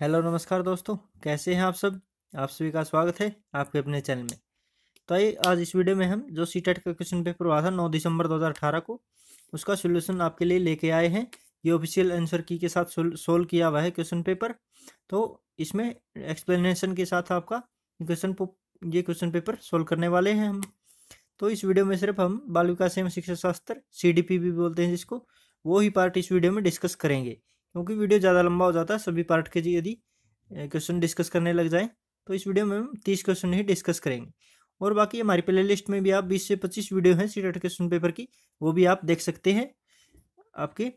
Hello, नमस्कार दोस्तों। कैसे हैं आप सब? आप सभी का स्वागत है आपके अपने चैनल में। तो आइए, आज इस वीडियो में हम जो सी टेट का क्वेश्चन पेपर हुआ था 9 दिसंबर 2018 को, उसका सोल्यूशन आपके लिए लेके आए हैं। ये ऑफिशियल आंसर की के साथ सोल्व किया हुआ है क्वेश्चन पेपर तो इसमें एक्सप्लेनेशन के साथ आपका क्वेश्चन ये क्वेश्चन पेपर सोल्व करने वाले हैं हम। तो इस वीडियो में सिर्फ़ हम बाल विकास एवं शिक्षा शास्त्र सीडीपी भी बोलते हैं जिसको, वो ही पार्ट इस वीडियो में डिस्कस करेंगे। क्योंकि वीडियो ज़्यादा लंबा हो जाता है, सभी पार्ट के यदि क्वेश्चन डिस्कस करने लग जाए तो इस वीडियो में हम तीस क्वेश्चन ही डिस्कस करेंगे। और बाकी हमारी प्ले लिस्ट में भी आप बीस से पच्चीस वीडियो हैं सी टेट क्वेश्चन पेपर की, वो भी आप देख सकते हैं। आपके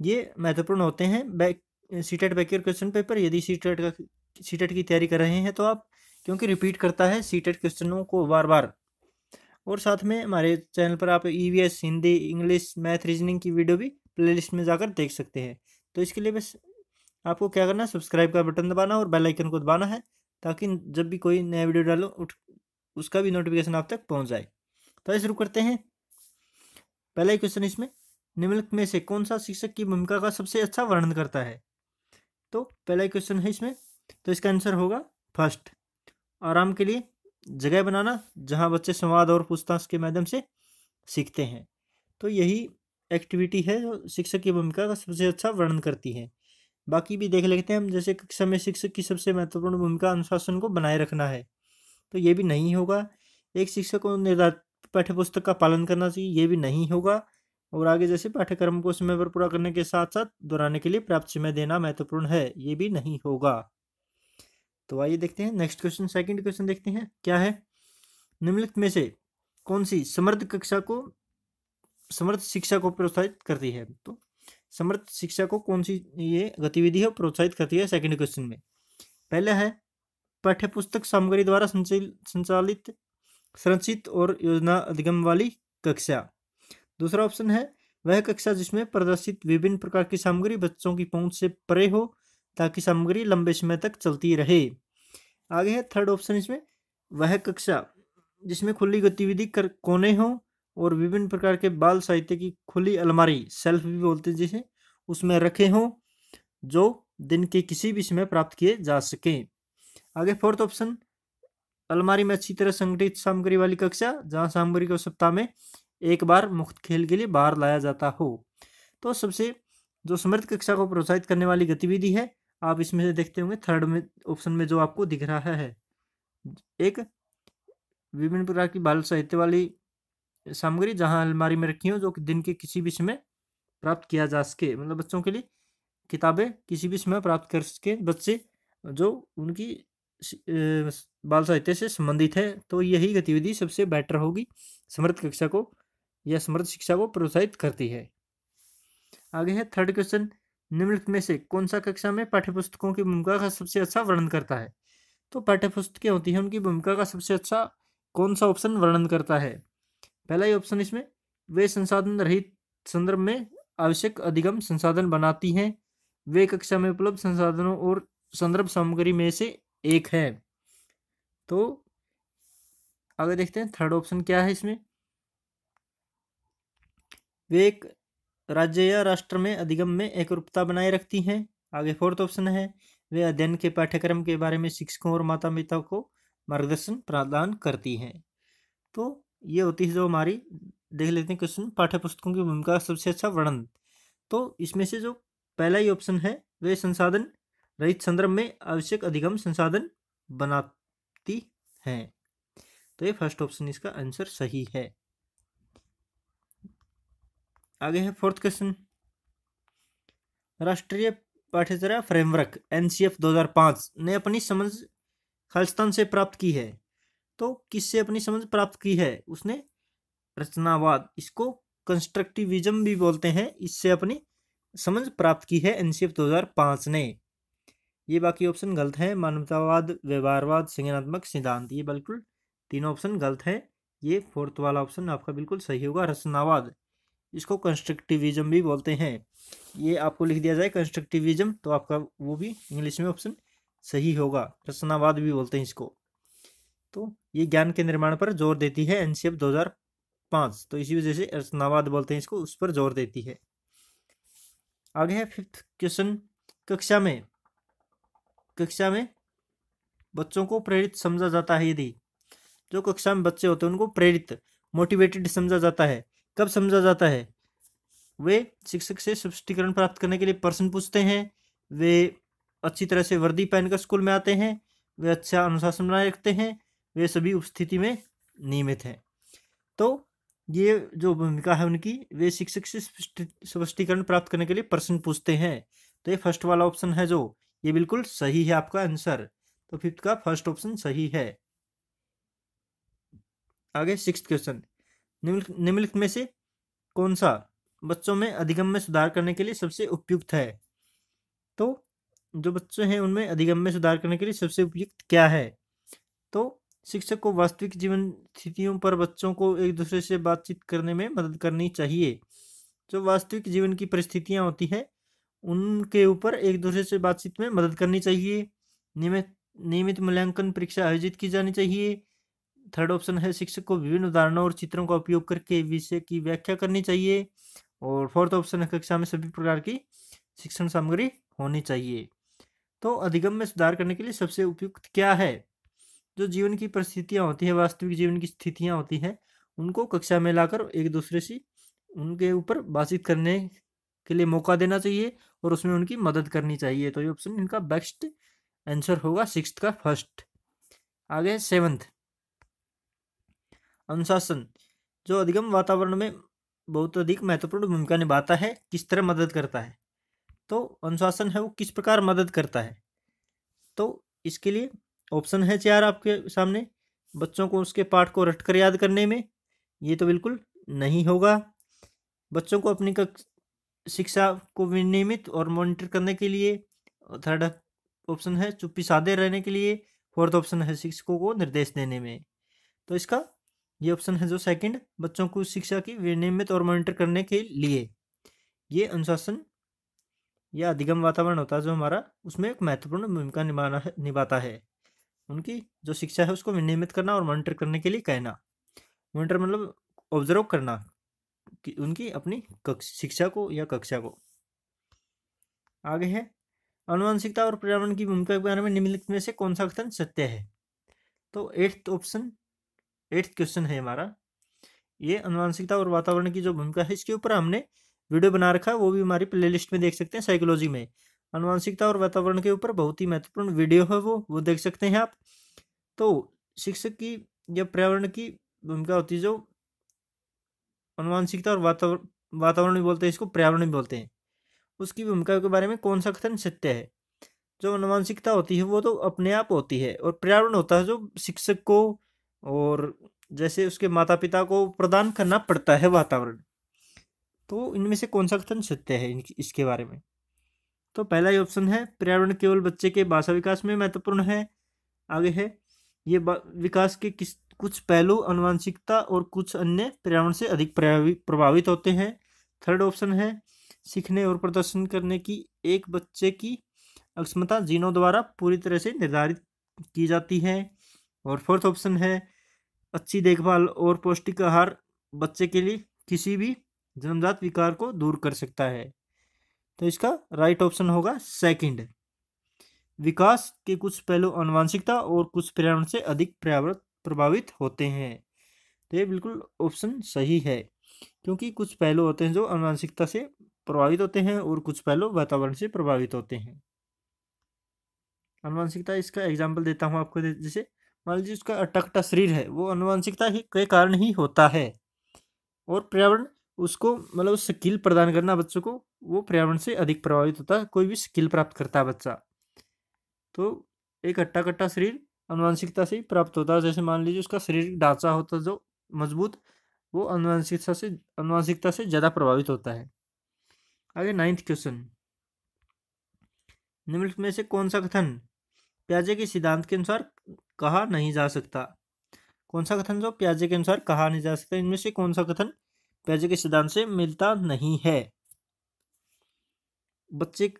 ये महत्वपूर्ण होते हैं। Back C TET back question paper यदि सी टेट का सी टेट की तैयारी कर रहे हैं तो आप, क्योंकि रिपीट करता है सी टेट क्वेश्चनों को बार बार और साथ में हमारे चैनल पर आप EVS Hindi English math reasoning की वीडियो भी प्लेलिस्ट में जाकर देख सकते हैं। तो इसके लिए बस आपको क्या करना है सब्सक्राइब का बटन दबाना और बेल आइकन को दबाना है, ताकि जब भी कोई नया वीडियो डालो, उठ, उसका भी नोटिफिकेशन आप तक पहुँच जाए। तो शुरू करते हैं। पहला ही क्वेश्चन इसमें, निम्नलिखित में से कौन सा शिक्षक की भूमिका का सबसे अच्छा वर्णन करता है? तो पहला क्वेश्चन है इसमें तो इसका आंसर होगा फ़र्स्ट आराम के लिए जगह बनाना, जहाँ बच्चे संवाद और पूछताछ के माध्यम से सीखते हैं। तो यही एक्टिविटी है जो शिक्षक की भूमिका का सबसे अच्छा वर्णन करती है। बाकी भी देख लेते हैं हम, जैसे कक्षा में शिक्षक की सबसे महत्वपूर्ण भूमिका अनुशासन को बनाए रखना है तो ये भी नहीं होगा। एक शिक्षक को निर्धारित पाठ्य पुस्तक का पालन करना चाहिए, ये भी नहीं होगा। और आगे जैसे पाठ्यक्रम को समय पर पूरा करने के साथ साथ दोहराने के लिए पर्याप्त समय देना महत्वपूर्ण है, ये भी नहीं होगा। तो आइए देखते हैं नेक्स्ट क्वेश्चन सेकंड क्वेश्चन देखते हैं, क्या है? निम्नलिखित में से कौन सी समृद्ध कक्षा को समर्थ शिक्षा को प्रोत्साहित करती है। तो समर्थ शिक्षा को कौन सी ये गतिविधि है प्रोत्साहित करती है सेकंड क्वेश्चन में। पहला है पाठ्य पुस्तक सामग्री द्वारा संचालित संरचित और योजना अधिगम वाली कक्षा। दूसरा ऑप्शन है, वह कक्षा जिसमें प्रदर्शित विभिन्न प्रकार की सामग्री बच्चों की पहुँच से परे हो, ताकि सामग्री लंबे समय तक चलती रहे। आगे है थर्ड ऑप्शन इसमें, वह कक्षा जिसमें खुली गतिविधि कर, कोने हो और विभिन्न प्रकार के बाल साहित्य की खुली अलमारी, सेल्फ भी बोलते हैं जिसे, उसमें रखे हों, जो दिन के किसी भी समय प्राप्त किए जा सके। आगे फोर्थ ऑप्शन अलमारी में अच्छी तरह संगठित सामग्री वाली कक्षा, जहाँ सामग्री को सप्ताह में एक बार मुफ़्त खेल के लिए बाहर लाया जाता हो। तो सबसे, जो समृद्ध कक्षा को प्रोत्साहित करने वाली गतिविधि है, आप इसमें से देखते होंगे थर्ड में ऑप्शन में जो आपको दिख रहा है। एक, विभिन्न प्रकार की बाल साहित्य वाली सामग्री जहाँ अलमारी में रखी हो, जो कि दिन के किसी भी समय प्राप्त किया जा सके। मतलब बच्चों के लिए किताबें किसी भी समय प्राप्त कर सके। बच्चे जो उनकी बाल साहित्य से संबंधित है तो यही गतिविधि सबसे बेटर होगी। समृद्ध कक्षा को या समृद्ध शिक्षा को प्रोत्साहित करती है। आगे है थर्ड क्वेश्चन निम्नलिखित में से कौन सा कक्षा में पाठ्यपुस्तकों की भूमिका का सबसे अच्छा वर्णन करता है? तो पाठ्यपुस्तकें होती हैं, उनकी भूमिका का सबसे अच्छा कौन सा ऑप्शन वर्णन करता है? पहला ही ऑप्शन इसमें, वे संसाधन रहित संदर्भ में आवश्यक अधिगम संसाधन बनाती हैं। वे कक्षा में उपलब्ध संसाधनों और संदर्भ सामग्री में से एक है। तो आगे देखते हैं थर्ड ऑप्शन क्या है इसमें? वे एक राज्य या राष्ट्र में अधिगम में एक रूपता बनाए रखती हैं। आगे फोर्थ ऑप्शन है, वे अध्ययन के पाठ्यक्रम के बारे में शिक्षकों और माता पिता को मार्गदर्शन प्रदान करती हैं। तो ये होती है जो हमारी देख लेते हैं क्वेश्चन पाठ्य पुस्तकों की भूमिका सबसे अच्छा वर्णन। तो इसमें से जो पहला ही ऑप्शन है, वे संसाधन रहित संदर्भ में आवश्यक अधिगम संसाधन बनाती हैं। तो ये फ़र्स्ट ऑप्शन इसका आंसर सही है। आगे है फोर्थ क्वेश्चन राष्ट्रीय पाठ्यचर्या फ्रेमवर्क एनसीएफ 2005 ने अपनी समझ खालिस्तान से प्राप्त की है। तो किससे अपनी समझ प्राप्त की है? उसने रचनावाद, इसको कंस्ट्रक्टिविज्म भी बोलते हैं, इससे अपनी समझ प्राप्त की है एनसीएफ 2005 ने। ये बाकी ऑप्शन गलत है, मानवतावाद, व्यवहारवाद, संज्ञानात्मक सिद्धांत, ये बिल्कुल तीनों ऑप्शन गलत है। ये फोर्थ वाला ऑप्शन आपका बिल्कुल सही होगा, रचनावाद। इसको कंस्ट्रक्टिविज्म भी बोलते हैं। ये आपको लिख दिया जाए कंस्ट्रक्टिविज्म तो आपका वो भी इंग्लिश में ऑप्शन सही होगा, रचनावाद भी बोलते हैं इसको। तो ये ज्ञान के निर्माण पर ज़ोर देती है एनसीएफ 2005 तो इसी वजह से रचनावाद बोलते हैं इसको, उस पर ज़ोर देती है। आगे है फिफ्थ क्वेश्चन कक्षा में कक्षा में बच्चों को प्रेरित समझा जाता है यदि, जो कक्षा में बच्चे होते हैं उनको प्रेरित मोटिवेटेड समझा जाता है। कब समझा जाता है? वे शिक्षक से स्पष्टीकरण प्राप्त करने के लिए प्रश्न पूछते हैं। वे अच्छी तरह से वर्दी पहनकर स्कूल में आते हैं। वे अच्छा अनुशासन बनाए रखते हैं। वे सभी उपस्थिति में नियमित हैं। तो ये जो भूमिका है उनकी, वे शिक्षक से स्पष्टीकरण प्राप्त करने के लिए प्रश्न पूछते हैं। तो ये फ़र्स्ट वाला ऑप्शन है जो, ये बिल्कुल सही है आपका आंसर तो फिफ्थ का फ़र्स्ट ऑप्शन सही है। आगे सिक्स क्वेश्चन निम्नलिखित में से कौन सा बच्चों में अधिगम में सुधार करने के लिए सबसे उपयुक्त है? तो जो बच्चे हैं उनमें अधिगम में सुधार करने के लिए सबसे उपयुक्त क्या है? तो शिक्षक को वास्तविक जीवन स्थितियों पर बच्चों को एक दूसरे से बातचीत करने में मदद करनी चाहिए। जो वास्तविक जीवन की परिस्थितियाँ होती है, उनके ऊपर एक दूसरे से बातचीत में मदद करनी चाहिए। नियमित नियमित मूल्यांकन परीक्षा आयोजित की जानी चाहिए। थर्ड ऑप्शन है शिक्षक को विभिन्न उदाहरणों और चित्रों का उपयोग करके विषय की व्याख्या करनी चाहिए। और फोर्थ ऑप्शन है कक्षा में सभी प्रकार की शिक्षण सामग्री होनी चाहिए। तो अधिगम में सुधार करने के लिए सबसे उपयुक्त क्या है? जो जीवन की परिस्थितियाँ होती है, वास्तविक जीवन की स्थितियाँ होती हैं, उनको कक्षा में लाकर एक दूसरे से उनके ऊपर बातचीत करने के लिए मौका देना चाहिए और उसमें उनकी मदद करनी चाहिए। तो ये ऑप्शन इनका बेस्ट आंसर होगा सिक्स का फ़र्स्ट आगे सेवंथ अनुशासन, जो अधिगम वातावरण में बहुत अधिक महत्वपूर्ण भूमिका निभाता है, किस तरह मदद करता है? तो अनुशासन है वो किस प्रकार मदद करता है? तो इसके लिए ऑप्शन है चार आपके सामने, बच्चों को उसके पाठ को रट कर याद करने में। ये तो बिल्कुल नहीं होगा। बच्चों को अपनी शिक्षा को विनियमित और मॉनिटर करने के लिए थर्ड ऑप्शन है, चुप्पी सादे रहने के लिए फोर्थ ऑप्शन है शिक्षकों को निर्देश देने में। तो इसका ये ऑप्शन है जो सेकंड, बच्चों को शिक्षा की विनियमित और मॉनिटर करने के लिए। ये अनुशासन या अधिगम वातावरण होता है जो हमारा, उसमें एक महत्वपूर्ण भूमिका निभाना है, निभाता है। उनकी जो शिक्षा है उसको विनियमित करना और मॉनिटर करने के लिए कहना। मॉनिटर मतलब ऑब्ज़र्व करना कि उनकी अपनी शिक्षा को या कक्षा को। आगे है, अनुवांशिकता और पर्यावरण की भूमिका के बारे में निम्नलिखित में से कौन सा कथन सत्य है? तो एट्थ ऑप्शन एट्थ क्वेश्चन है हमारा। ये अनुवांशिकता और वातावरण की जो भूमिका है, इसके ऊपर हमने वीडियो बना रखा है, वो भी हमारी प्ले लिस्ट में देख सकते हैं साइकोलॉजी में। अनुवांशिकता और वातावरण के ऊपर बहुत ही महत्वपूर्ण वीडियो है वो वो देख सकते हैं आप। तो शिक्षक की या पर्यावरण की भूमिका होती है जो अनुवांशिकता और वातावरण वातावरण भी बोलते हैं, इसको पर्यावरण भी बोलते हैं। उसकी भूमिका के बारे में कौन सा कथन सत्य है? जो अनुवांशिकता होती है वो तो अपने आप होती है और पर्यावरण होता है जो शिक्षक को और जैसे उसके माता पिता को प्रदान करना पड़ता है वातावरण। तो इनमें से कौन सा कथन सत्य है इसके बारे में? तो पहला ही ऑप्शन है, पर्यावरण केवल बच्चे के भाषा विकास में महत्वपूर्ण है। आगे है, ये विकास के किस, कुछ पहलू अनुवांशिकता और कुछ अन्य पर्यावरण से अधिक प्रभावित होते हैं। थर्ड ऑप्शन है, सीखने और प्रदर्शन करने की, एक बच्चे की अक्षमता जीनों द्वारा पूरी तरह से निर्धारित की जाती है। और फोर्थ ऑप्शन है, अच्छी देखभाल और पौष्टिक आहार बच्चे के लिए किसी भी जन्मजात विकार को दूर कर सकता है। तो इसका राइट ऑप्शन होगा सेकंड विकास के कुछ पहलू अनुवांशिकता और कुछ पर्यावरण से अधिक पर्यावरण प्रभावित होते हैं। तो ये बिल्कुल ऑप्शन सही है, क्योंकि कुछ पहलू होते हैं जो अनुवांशिकता से प्रभावित होते हैं और कुछ पहलू वातावरण से प्रभावित होते हैं। अनुवांशिकता इसका एग्ज़ाम्पल देता हूँ आपको, जैसे मान लीजिए उसका अटकटा शरीर है, वो अनुवांशिकता ही के कारण ही होता है। और पर्यावरण, उसको मतलब स्किल प्रदान करना बच्चों को वो पर्यावरण से अधिक प्रभावित होता है, कोई भी स्किल प्राप्त करता है बच्चा। तो एक हट्टा कट्टा शरीर अनुवांशिकता से ही प्राप्त होता है। जैसे मान लीजिए उसका शरीर ढांचा होता जो मज़बूत, वो अनुवांशिकता से अनुवांशिकता से ज़्यादा प्रभावित होता है। आगे नाइन्थ क्वेश्चन निम्नलिखित में से कौन सा कथन प्याजे के सिद्धांत के अनुसार कहा नहीं जा सकता? कौन सा कथन जो प्याजे के अनुसार कहा नहीं जा सकता? इनमें से कौन सा कथन प्याजे के सिद्धांत से मिलता नहीं है? बच्चे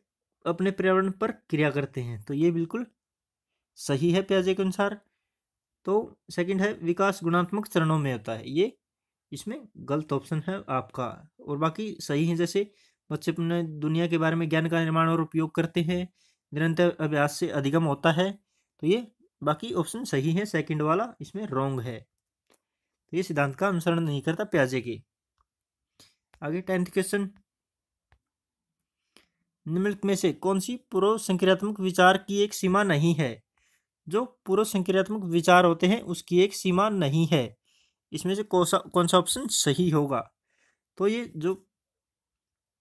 अपने पर्यावरण पर क्रिया करते हैं तो ये बिल्कुल सही है प्याजे के अनुसार। तो सेकंड है, विकास गुणात्मक चरणों में होता है, ये इसमें गलत ऑप्शन है आपका। और बाकी सही है, जैसे बच्चे अपने दुनिया के बारे में ज्ञान का निर्माण और उपयोग करते हैं, निरंतर अभ्यास से अधिगम होता है तो ये बाकी ऑप्शन सही है, सेकंड वाला इसमें रॉन्ग है। तो ये सिद्धांत का अनुसरण नहीं करता प्याजे के। आगे टेंथ क्वेश्चन। निम्नलिखित में से कौन सी पूर्व संक्रियात्मक विचार की एक सीमा नहीं है? जो पूर्व संक्रियात्मक विचार होते हैं, उसकी एक सीमा नहीं है। इसमें से कौन सा कौन सा ऑप्शन सही होगा? तो ये जो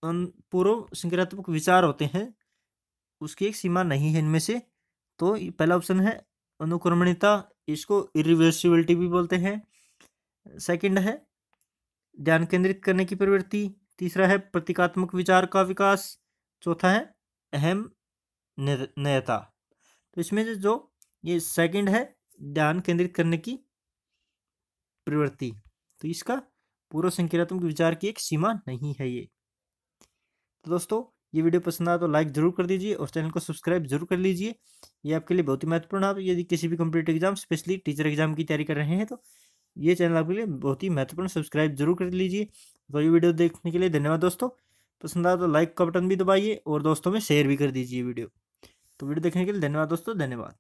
पूर्व संक्रियात्मक विचार होते हैं, उसकी एक सीमा नहीं है इनमें से। तो पहला ऑप्शन है अनुक्रमणिता, इसको इरिवर्सिबिलिटी भी बोलते हैं। सेकंड है ध्यान केंद्रित करने की प्रवृत्ति। तीसरा है प्रतीकात्मक विचार का विकास। चौथा है, अहम नयता तो इसमें जो ये सेकंड है, ध्यान केंद्रित करने की प्रवृत्ति। तो इसका पूर्व संक्रियात्मक विचार की एक सीमा नहीं है ये। तो दोस्तों, ये वीडियो पसंद आया तो लाइक ज़रूर कर दीजिए और चैनल को सब्सक्राइब ज़रूर कर लीजिए। ये आपके लिए बहुत ही महत्वपूर्ण है। यदि किसी भी competitive exam specially teacher exam की तैयारी कर रहे हैं तो ये चैनल आपके लिए बहुत ही महत्वपूर्ण सब्सक्राइब ज़रूर कर लीजिए। तो ये वीडियो देखने के लिए धन्यवाद दोस्तों। पसंद आया तो लाइक का बटन भी दबाइए और दोस्तों में शेयर भी कर दीजिए वीडियो तो वीडियो देखने के लिए धन्यवाद दोस्तों, धन्यवाद।